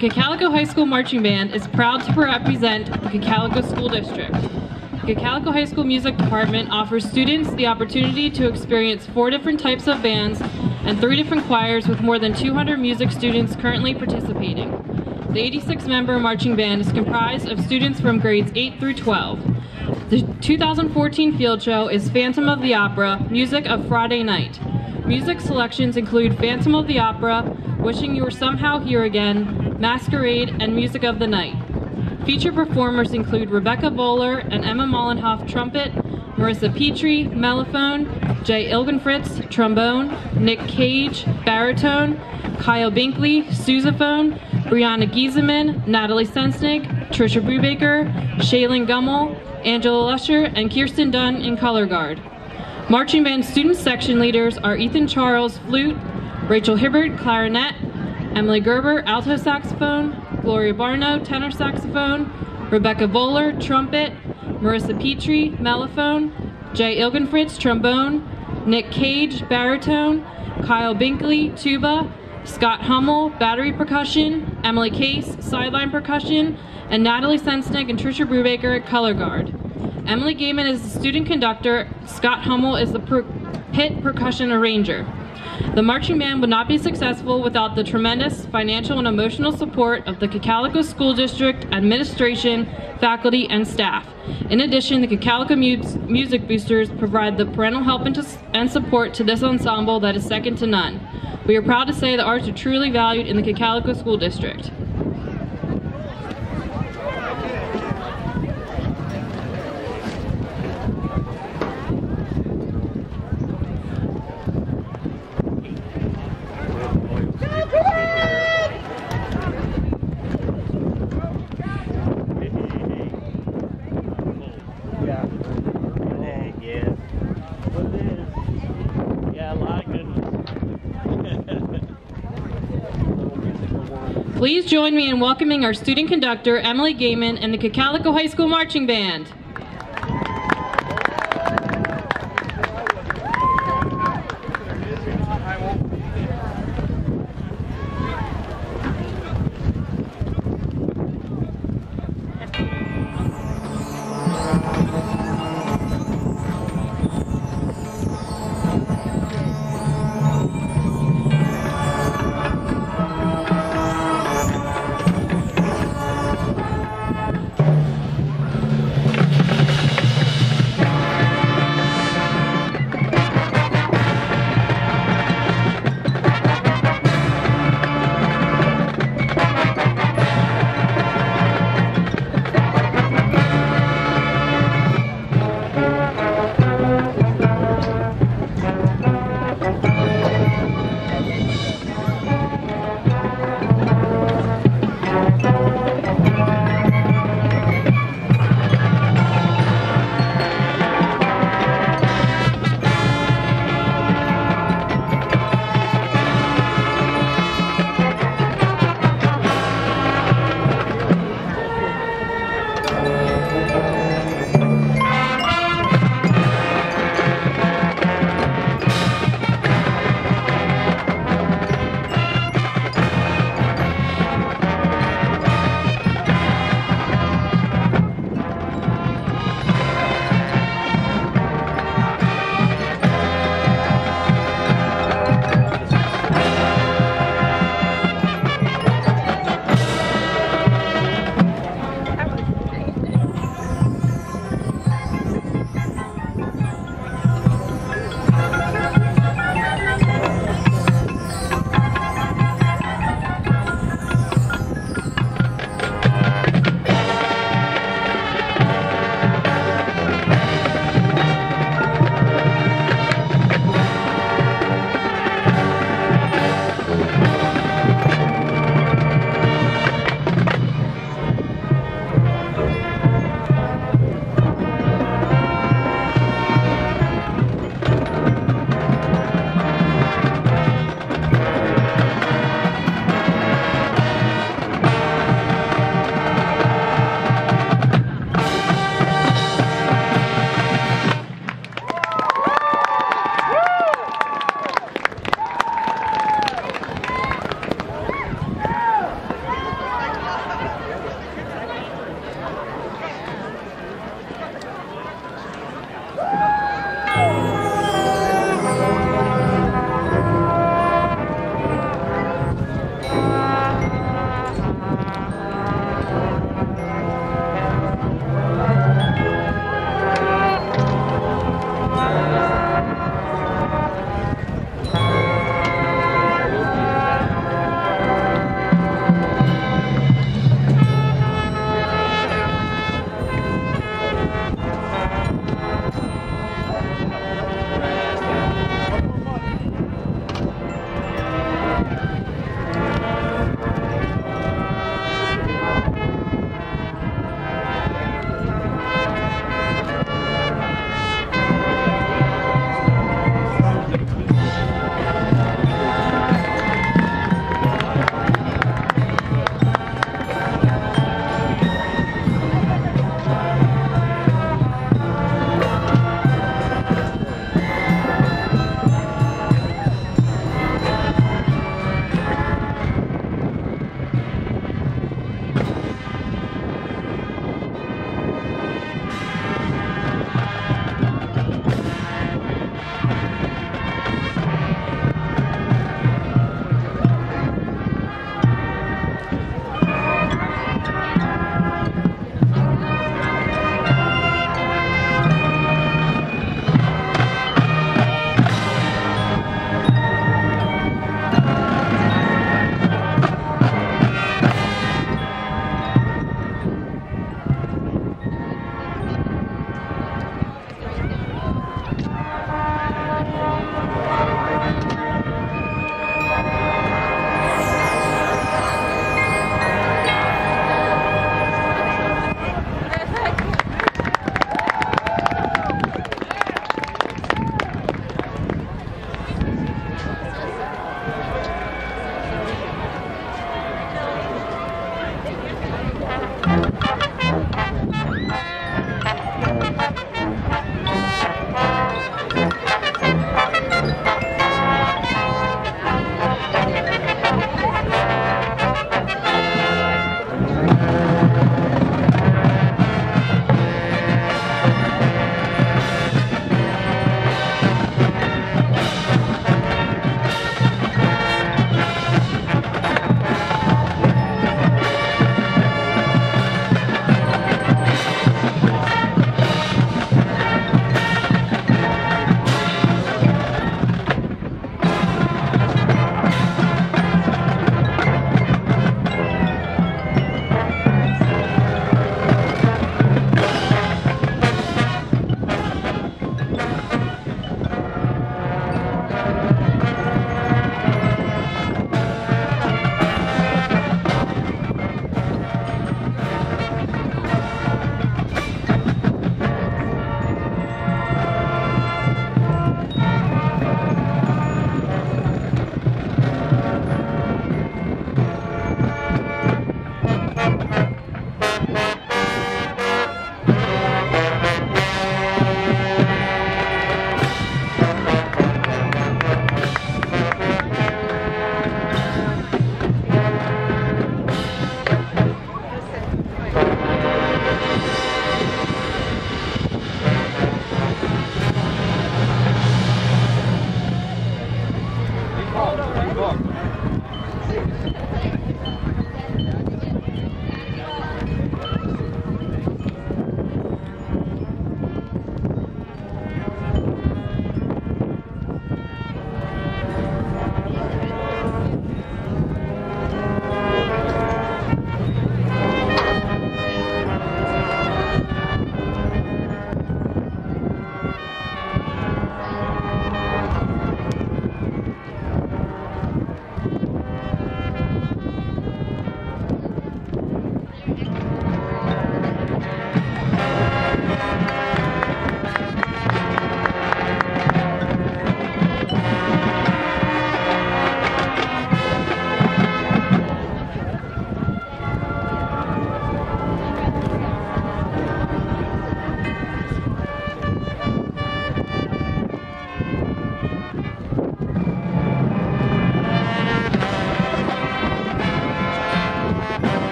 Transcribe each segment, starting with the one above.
Cocalico High School Marching Band is proud to represent the Cocalico School District. The Cocalico High School Music Department offers students the opportunity to experience four different types of bands and three different choirs with more than 200 music students currently participating. The 86-member marching band is comprised of students from grades 8 through 12. The 2014 field show is Phantom of the Opera, Music of Friday Night. Music selections include Phantom of the Opera, Wishing You Were Somehow Here Again, Masquerade, and Music of the Night. Feature performers include Rebecca Bowler and Emma Mollenhoff trumpet, Marissa Petrie, mellophone, Jay Ilgenfritz, trombone, Nick Cage, baritone, Kyle Binkley, sousaphone, Brianna Giesemann, Natalie Sensnig, Trisha Brubaker, Shaylin Gummel, Angela Lusher, and Kirsten Dunn in color guard. Marching band student section leaders are Ethan Charles, flute, Rachel Hibbert, clarinet, Emily Gerber, alto saxophone, Gloria Barno, tenor saxophone, Rebecca Voller, trumpet, Marissa Petrie, mellophone, Jay Ilgenfritz, trombone, Nick Cage, baritone, Kyle Binkley, tuba, Scott Hummel, battery percussion, Emily Case, sideline percussion, and Natalie Sensnick and Trisha Brubaker, color guard. Emily Gehman is the student conductor, Scott Hummel is the per pit percussion arranger. The marching band would not be successful without the tremendous financial and emotional support of the Cocalico School District, administration, faculty, and staff. In addition, the Cocalico Music Boosters provide the parental help and support to this ensemble that is second to none. We are proud to say the arts are truly valued in the Cocalico School District. Please join me in welcoming our student conductor, Emily Gehman, and the Cocalico High School Marching Band.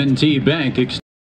M&T Bank